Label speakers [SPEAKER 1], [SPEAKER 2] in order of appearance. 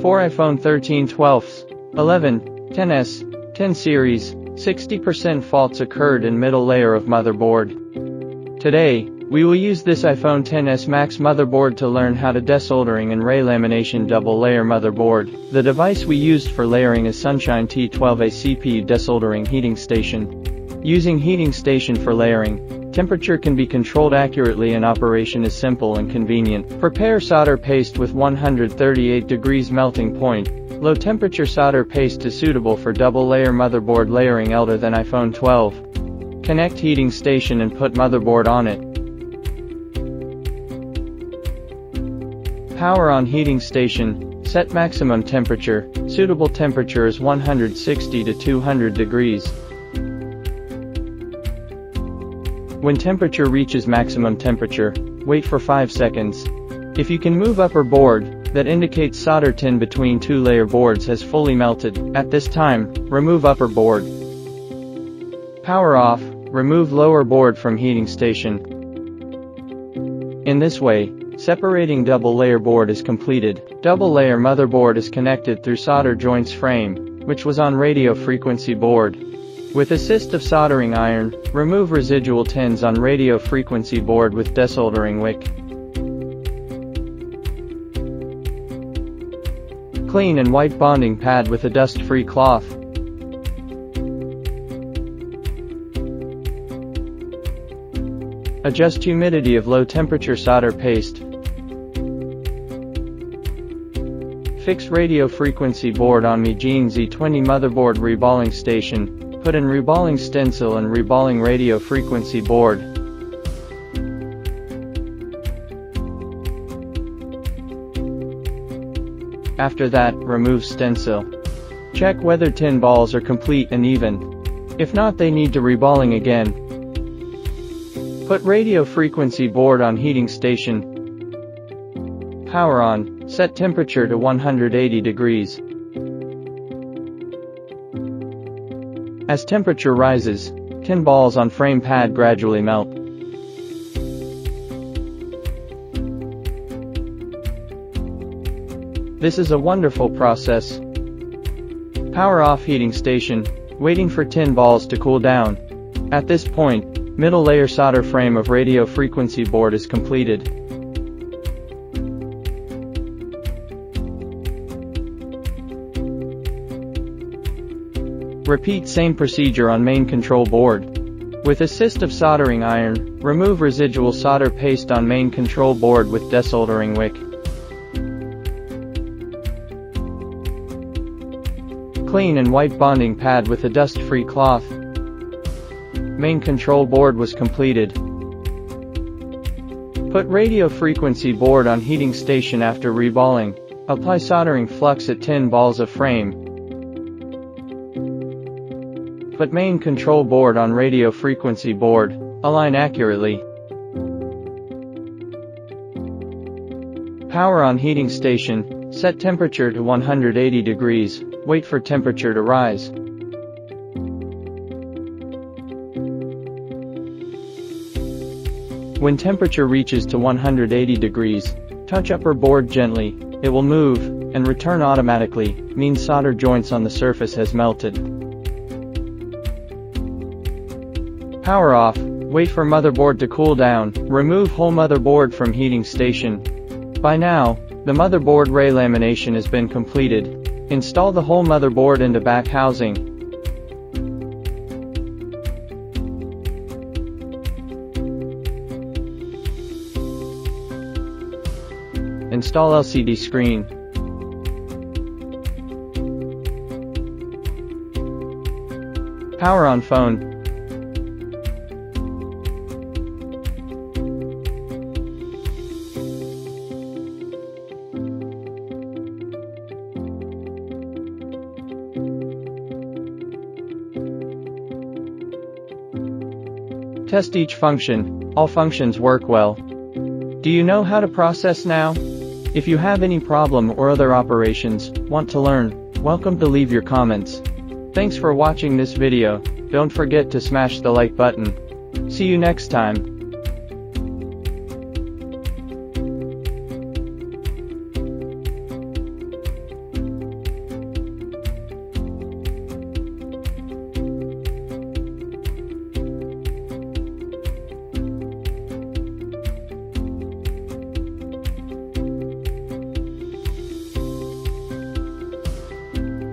[SPEAKER 1] For iPhone 13 12s, 11, 10s, 10 series, 60% faults occurred in middle layer of motherboard. Today, we will use this iPhone 10s Max motherboard to learn how to desoldering and re-lamination double layer motherboard. The device we used for layering is Sunshine T12A CPU desoldering heating station. Using heating station for layering, temperature can be controlled accurately and operation is simple and convenient. Prepare solder paste with 138 degrees melting point. Low temperature solder paste is suitable for double layer motherboard layering elder than iPhone 12. Connect heating station and put motherboard on it. Power on heating station, set maximum temperature, suitable temperature is 160 to 200 degrees. When temperature reaches maximum temperature, wait for 5 seconds. If you can move upper board, that indicates solder tin between two layer boards has fully melted. At this time, remove upper board. Power off, remove lower board from heating station. In this way, separating double layer board is completed. Double layer motherboard is connected through solder joints frame, which was on radio frequency board. With assist of soldering iron, remove residual tins on radio frequency board with desoldering wick. Clean and white bonding pad with a dust-free cloth. Adjust humidity of low temperature solder paste. Fix radio frequency board on Mijing Z20 motherboard reballing station. Put in reballing stencil and reballing radio frequency board. After that, remove stencil. Check whether tin balls are complete and even. If not they need to reballing again. Put radio frequency board on heating station. Power on, set temperature to 180 degrees. As temperature rises, tin balls on frame pad gradually melt. This is a wonderful process. Power off heating station, waiting for tin balls to cool down. At this point, Middle layer solder frame of radio frequency board is completed. Repeat same procedure on main control board. With assist of soldering iron, remove residual solder paste on main control board with desoldering wick. Clean and white bonding pad with a dust-free cloth. Main control board was completed. Put radio frequency board on heating station after reballing. Apply soldering flux at tin balls of frame. Put main control board on radio frequency board. Align accurately. Power on heating station. Set temperature to 180 degrees. Wait for temperature to rise. When temperature reaches to 180 degrees, touch upper board gently, it will move, and return automatically, means solder joints on the surface has melted. Power off, wait for motherboard to cool down, remove whole motherboard from heating station. By now, the motherboard re-lamination has been completed. Install the whole motherboard into back housing, Install LCD screen. Power on phone. Test each function, all functions work well. Do you know how to process now? If you have any problem or other operations, want to learn, welcome to leave your comments. Thanks for watching this video, don't forget to smash the like button. See you next time.